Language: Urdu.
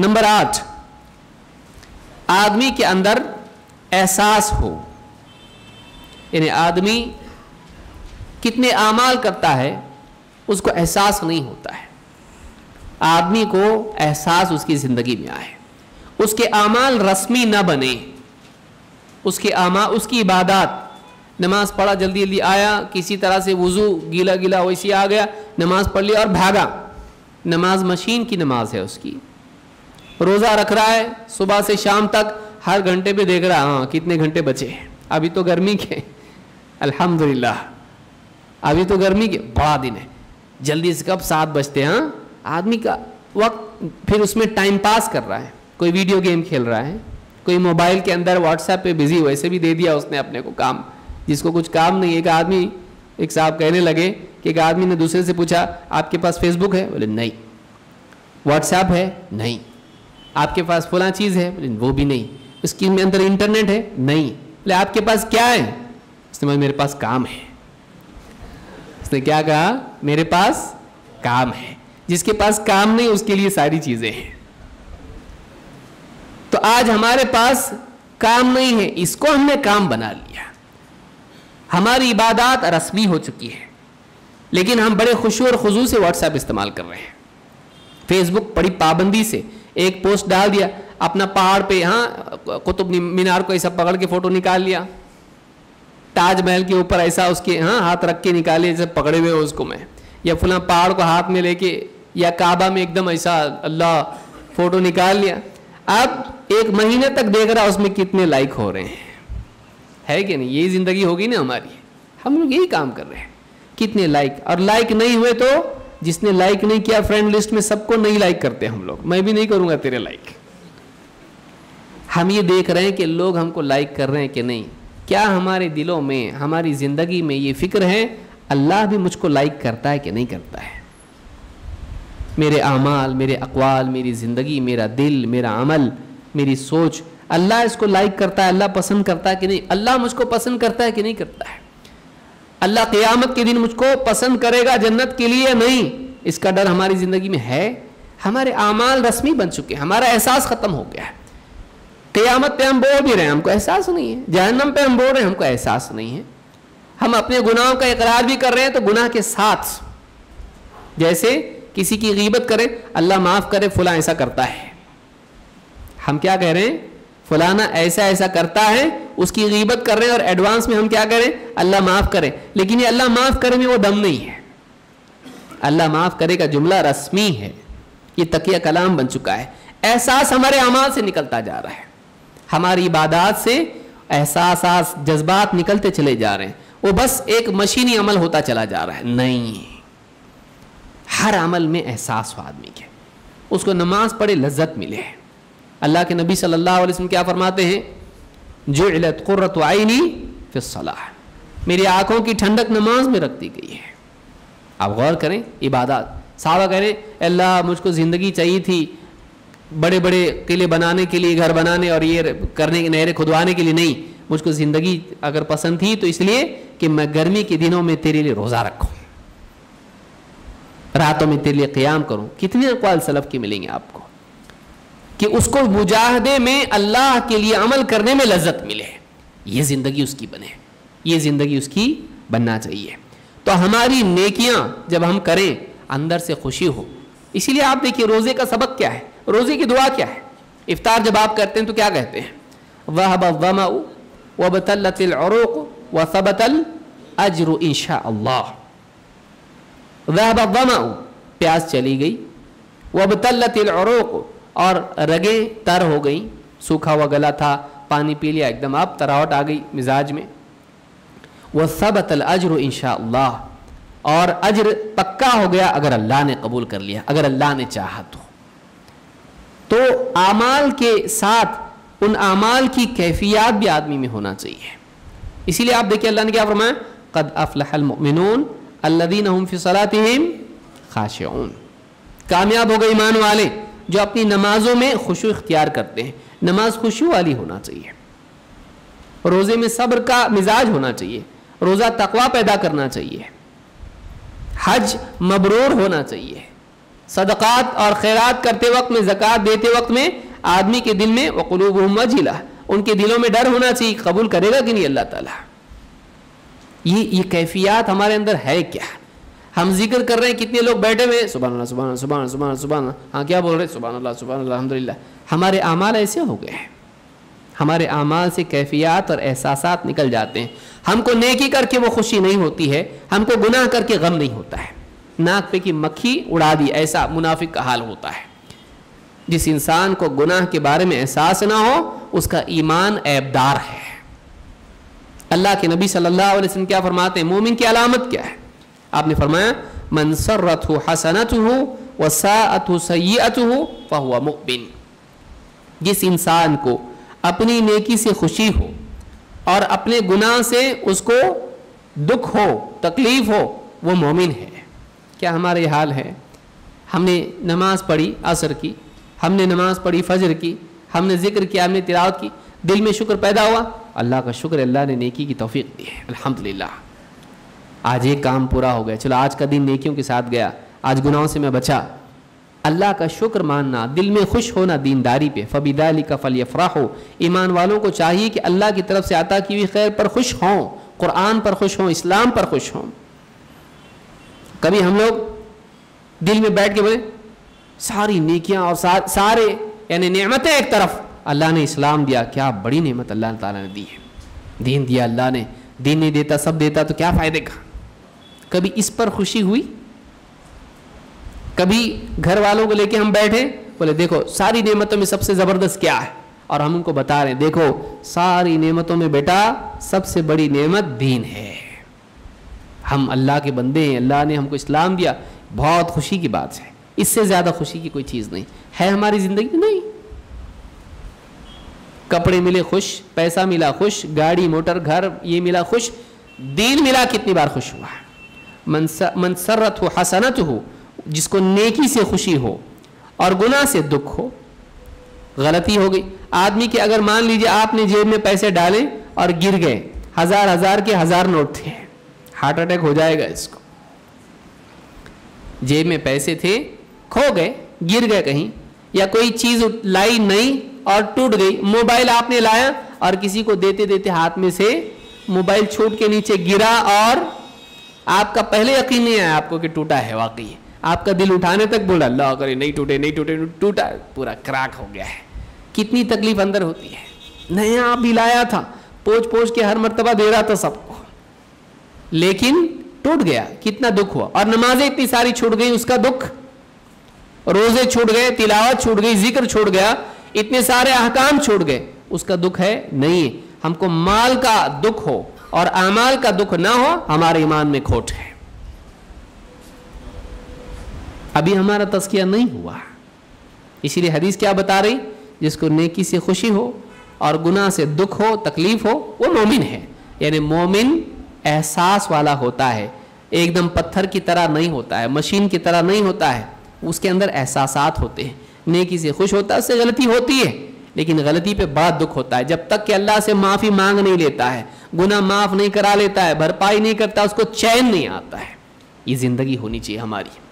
نمبر آٹھ، آدمی کے اندر احساس ہو۔ یعنی آدمی کتنے اعمال کرتا ہے، اس کو احساس نہیں ہوتا ہے۔ آدمی کو احساس اس کی زندگی میں آئے۔ اس کے اعمال رسمی نہ بنے۔ اس کے اعمال، اس کی عبادات۔ نماز پڑھا، جلدی جلدی آیا، کسی طرح سے وضو، گیلا گیلا ویسی آ گیا، نماز پڑھ لیا اور بھاگا۔ نماز مشین کی نماز ہے اس کی۔ روزہ رکھ رہا ہے، صبح سے شام تک ہر گھنٹے پہ دیکھ رہا ہاں کتنے گھنٹے بچے ہیں۔ ابھی تو گرمی کے۔ الحمد للہ ابھی تو گرمی کے۔ بڑا دن ہے۔ جلدی سے کب سات بجتے ہاں؟ آدمی کا وقت پھر اس میں ٹائم پاس کر رہا ہے۔ کوئی ویڈیو گیم کھیل رہا ہے، کوئی موبائل کے اندر واٹس ایپ پہ بزی، ویسے بھی دے دیا اس نے اپنے کو کام۔ جس کو کچھ کام نہیں، ایک آدمی، ایک صاحب کہنے لگے کہ ایک آدمی نے دوسرے سے پوچھا، آپ کے پاس فیس بک ہے؟ بولے، نہیں۔ واٹس ایپ ہے؟ نہیں۔ آپ کے پاس فلاں چیز ہے؟ وہ بھی نہیں۔ اس کی اندر انٹرنیٹ ہے؟ نہیں۔ بولے، آپ کے پاس کیا ہے؟ اس نے میرے پاس کام ہے۔ اس نے کیا کہا؟ میرے پاس کام ہے۔ جس کے پاس کام نہیں، اس کے لیے ساری چیزیں ہیں۔ تو آج ہمارے پاس کام نہیں ہے۔ اس کو ہم نے کام بنا لیا۔ ہماری عبادات رسمی ہو چکی ہے لیکن ہم بڑے خوشو اور خضو سے واٹس ایپ استعمال کر رہے ہیں۔ فیس بک بڑی پابندی سے ایک پوسٹ ڈال دیا، اپنا پہاڑ پہ ہاں قطب مینار کو ایسا پکڑ کے فوٹو نکال لیا۔ تاج محل کے اوپر ایسا اس کے ہاں ہاتھ رکھ کے نکالے، جیسے پکڑے ہوئے اس کو میں۔ یا فلاں پہاڑ کو ہاتھ میں لے کے، یا کعبہ میں ایک دم ایسا اللہ فوٹو نکال لیا۔ اب ایک مہینے تک دیکھ رہا، اس میں کتنے لائک ہو رہے ہیں۔ ہے کہ نہیں؟ یہی زندگی ہوگی نا ہماری۔ ہم لوگ یہی کام کر رہے ہیں۔ کتنے لائک؟ اور لائک نہیں ہوئے تو جس نے لائک نہیں کیا فرینڈ لسٹ میں سب کو نہیں لائک کرتے ہم لوگ۔ میں بھی نہیں کروں گا تیرے لائک ہم یہ دیکھ رہے ہیں کہ لوگ ہم کو لائک کر رہے ہیں کہ نہیں۔ کیا ہمارے دلوں میں، ہماری زندگی میں یہ فکر ہے؟ اللہ بھی مجھ کو لائک کرتا ہے کہ نہیں کرتا ہے؟ میرے اعمال، میرے اقوال، میری زندگی، میرا دل، میرا عمل، میری سوچ، اللہ اس کو لائک کرتا ہے، اللہ پسند کرتا ہے کہ نہیں؟ اللہ مجھ کو پسند کرتا ہے کہ نہیں کرتا ہے؟ اللہ قیامت کے دن مجھ کو پسند کرے گا، جنت کے لیے نہیں۔ اس کا ڈر ہماری زندگی میں ہے۔ ہمارے اعمال رسمی بن چکے ہیں، ہمارا احساس ختم ہو گیا ہے۔ قیامت پہ ہم بول بھی رہے ہیں، ہم کو احساس نہیں ہے۔ جہنم پہ ہم بول رہے ہیں، ہم کو احساس نہیں ہے۔ ہم اپنے گناہوں کا اقرار بھی کر رہے ہیں تو گناہ کے ساتھ جیسے کسی کی غیبت کرے اللہ معاف کرے، فلاں ایسا کرتا ہے۔ ہم کیا کہہ رہے ہیں؟ فلانا ایسا ایسا کرتا ہے، اس کی غیبت کر رہے ہیں اور ایڈوانس میں ہم کیا کریں؟ اللہ معاف کرے لیکن یہ اللہ معاف کرے میں وہ دم نہیں ہے۔ اللہ معاف کرے کا جملہ رسمی ہے۔ یہ تقیہ کلام بن چکا ہے۔ احساس ہمارے اعمال سے نکلتا جا رہا ہے۔ ہماری عبادات سے احساسات، جذبات نکلتے چلے جا رہے ہیں۔ وہ بس ایک مشینی عمل ہوتا چلا جا رہا ہے۔ نہیں۔ ہر عمل میں احساس ہو آدمی کے۔ اس کو نماز پڑھے لذت ملے۔ اللہ کے نبی صلی اللہ علیہ وسلم کیا فرماتے ہیں؟ جو علت قرت آئینی فی صلاح میری آنکھوں کی ٹھنڈک نماز میں رکھ دی گئی ہے۔ آپ غور کریں، عبادات۔ صحابہ کہہ رہے اللہ مجھ کو زندگی چاہیے تھی بڑے بڑے قلعے بنانے کے لیے، گھر بنانے اور یہ کرنے نہریں کھدوانے کے لیے نہیں۔ مجھ کو زندگی اگر پسند تھی تو اس لیے کہ میں گرمی کے دنوں میں تیرے لیے روزہ رکھوں۔ راتوں میں تیرے لیے قیام کروں۔ کتنے اقوال سلف کی ملیں گے آپ کو؟ کہ اس کو مجاہدے میں اللہ کے لیے عمل کرنے میں لذت ملے۔ یہ زندگی اس کی بنے۔ یہ زندگی اس کی بننا چاہیے۔ تو ہماری نیکیاں جب ہم کریں، اندر سے خوشی ہو۔ اسی لیے آپ دیکھیے، روزے کا سبق کیا ہے؟ روزے کی دعا کیا ہے؟ افطار جب آپ کرتے ہیں تو کیا کہتے ہیں؟ وہ وبتلت العروق وثبت الاجر ان شاء اللہ ذهب الظمأ، پیاس چلی گئی۔ وبتلت العروق اور رگیں تر ہو گئی، سوکھا ہوا گلا تھا، پانی پی لیا، ایک دم اب تراوٹ آ گئی مزاج میں۔ وثبت الاجر ان شاء اللہ۔ اور اجر پکا ہو گیا اگر اللہ نے قبول کر لیا، اگر اللہ نے چاہا تو۔ تو اعمال کے ساتھ ان اعمال کی کیفیات بھی آدمی میں ہونا چاہیے۔ اسی لیے آپ دیکھیں اللہ نے کیا فرمایا؟ قد افلح المؤمنون الذين هم في صلاتهم خاشعون۔ کامیاب ہو گئے ایمان والے۔ جو اپنی نمازوں میں خوشو اختیار کرتے ہیں۔ نماز خوشو والی ہونا چاہیے۔ روزے میں صبر کا مزاج ہونا چاہیے۔ روزہ تقوا پیدا کرنا چاہیے۔ حج مبرور ہونا چاہیے۔ صدقات اور خیرات کرتے وقت میں زکوٰۃ دیتے وقت میں آدمی کے دل میں وقلوب وجلہ۔ ان کے دلوں میں ڈر ہونا چاہیے۔ قبول کرے گا کہ نہیں اللہ تعالیٰ؟ یہ یہ کیفیات ہمارے اندر ہے کیا؟ ہم ذکر کر رہے ہیں کتنے لوگ بیٹھے ہوئے سبحان اللہ سبحان اللہ سبحان اللہ سبحان اللہ سبحان اللہ۔ ہاں کیا بول رہے سبحان اللہ سبحان اللہ الحمد للہ ہمارے اعمال ایسے ہو گئے ہیں۔ ہمارے اعمال سے کیفیات اور احساسات نکل جاتے ہیں۔ ہم کو نیکی کر کے وہ خوشی نہیں ہوتی ہے، ہم کو گناہ کر کے غم نہیں ہوتا ہے۔ ناک پہ کی مکھی اڑا دی، ایسا منافق کا حال ہوتا ہے۔ جس انسان کو گناہ کے بارے میں احساس نہ ہو، اس کا ایمان عیبدار ہے۔ اللہ کے نبی صلی اللہ علیہ وسلم کیا فرماتے ہیں؟ مومن کی علامت کیا ہے؟ آپ نے فرمایا منصرت ہو حسنت ہو وساعت ہو سیت ہو فہو مقبن جس انسان کو اپنی نیکی سے خوشی ہو اور اپنے گناہ سے اس کو دکھ ہو، تکلیف ہو، وہ مومن ہے۔ کیا ہمارے حال ہے ہم نے نماز پڑھی عصر کی، ہم نے نماز پڑھی فجر کی، ہم نے ذکر کیا، ہم نے تلاوت کی۔ دل میں شکر پیدا ہوا۔ اللہ کا شکر، اللہ نے نیکی کی توفیق دی ہے۔ الحمدللہ۔ آج ایک کام پورا ہو گیا۔ چلو آج کا دن نیکیوں کے ساتھ گیا۔ آج گناہوں سے میں بچا۔ اللہ کا شکر ماننا، دل میں خوش ہونا دینداری پہ۔ فبید علی کا فلی ہو ایمان والوں کو چاہیے کہ اللہ کی طرف سے عطا کی ہوئی خیر پر خوش ہوں، قرآن پر خوش ہوں، اسلام پر خوش ہوں۔ کبھی ہم لوگ دل میں بیٹھ کے بولے، ساری نیکیاں اور سارے یعنی نعمتیں ایک طرف۔ اللہ نے اسلام دیا۔ کیا بڑی نعمت اللہ تعالیٰ نے دی ہے۔ دین دیا اللہ نے۔ دین نہیں دیتا، سب دیتا، تو کیا فائدے کا کبھی اس پر خوشی ہوئی؟ کبھی گھر والوں کو لے کے ہم بیٹھے، بولے، دیکھو، ساری نعمتوں میں سب سے زبردست کیا ہے؟ اور ہم ان کو بتا رہے ہیں، دیکھو، ساری نعمتوں میں بیٹا، سب سے بڑی نعمت دین ہے۔ ہم اللہ کے بندے ہیں، اللہ نے ہم کو اسلام دیا، بہت خوشی کی بات ہے۔ اس سے زیادہ خوشی کی کوئی چیز نہیں۔ ہے ہماری زندگی؟ میں نہیں۔ کپڑے ملے خوش، پیسہ ملا خوش، گاڑی، موٹر، گھر، یہ ملا خوش۔ دین ملا کتنی بار خوش ہوا۔ منسرت ہو حسنت ہو جس کو نیکی سے خوشی ہو اور گناہ سے دکھ ہو، غلطی ہو گئی۔ آدمی کے اگر مان لیجیے آپ نے جیب میں پیسے ڈالے اور گر گئے، ہزار ہزار کے ہزار نوٹ تھے۔ ہارٹ اٹیک ہو جائے گا اس کو۔ جیب میں پیسے تھے، کھو گئے، گر گئے کہیں۔ یا کوئی چیز لائی نہیں اور ٹوٹ گئی، موبائل آپ نے لایا اور کسی کو دیتے دیتے ہاتھ میں سے موبائل چھوٹ کے نیچے گرا اور آپ کا پہلے یقین نہیں آیا آپ کو کہ ٹوٹا ہے واقعی۔ آپ کا دل اٹھانے تک بولا، اللہ کرے، نہیں ٹوٹے نہیں ٹوٹے، ٹوٹا، پورا کراک ہو گیا ہے۔ کتنی تکلیف اندر ہوتی ہے۔ نیا بھی لایا تھا، پوچھ پوچھ کے ہر مرتبہ دے رہا تھا سب کو۔ لیکن ٹوٹ گیا، کتنا دکھ ہوا۔ اور نمازیں اتنی ساری چھوٹ گئی اس کا دکھ۔ روزے چھوٹ گئے، تلاوت چھوٹ گئی، ذکر چھوٹ گیا، اتنے سارے احکام چھوٹ گئے۔ اس کا دکھ ہے، نہیں۔ ہم کو مال کا دکھ ہو۔ اور اعمال کا دکھ نہ ہو، ہمارے ایمان میں کھوٹ ہے۔ ابھی ہمارا تذکیہ نہیں ہوا۔ اسی لیے حدیث کیا بتا رہی؟ جس کو نیکی سے خوشی ہو اور گناہ سے دکھ ہو، تکلیف ہو، وہ مومن ہے۔ یعنی مومن احساس والا ہوتا ہے۔ ایک دم پتھر کی طرح نہیں ہوتا ہے، مشین کی طرح نہیں ہوتا ہے۔ اس کے اندر احساسات ہوتے ہیں۔ نیکی سے خوش ہوتا ہے، اس سے غلطی ہوتی ہے۔ لیکن غلطی پہ بہت دکھ ہوتا ہے۔ جب تک کہ اللہ سے معافی مانگ نہیں لیتا ہے گناہ معاف نہیں کرا لیتا ہے، بھرپائی نہیں کرتا، اس کو چین نہیں آتا ہے۔ یہ زندگی ہونی چاہیے ہماری۔